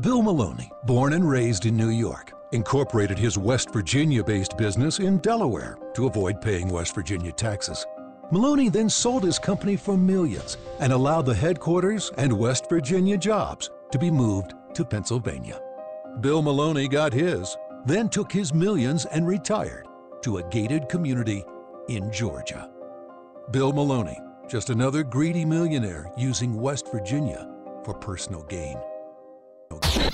Bill Maloney, born and raised in New York, incorporated his West Virginia based business in Delaware to avoid paying West Virginia taxes. Maloney then sold his company for millions and allowed the headquarters and West Virginia jobs to be moved to Pennsylvania. Bill Maloney got his, then took his millions and retired to a gated community in Georgia. Bill Maloney, just another greedy millionaire using West Virginia for personal gain.